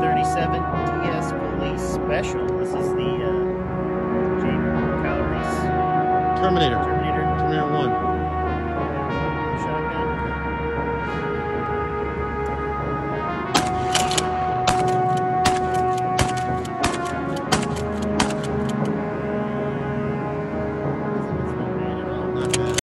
37 DS Police Special. This is the uh, Terminator.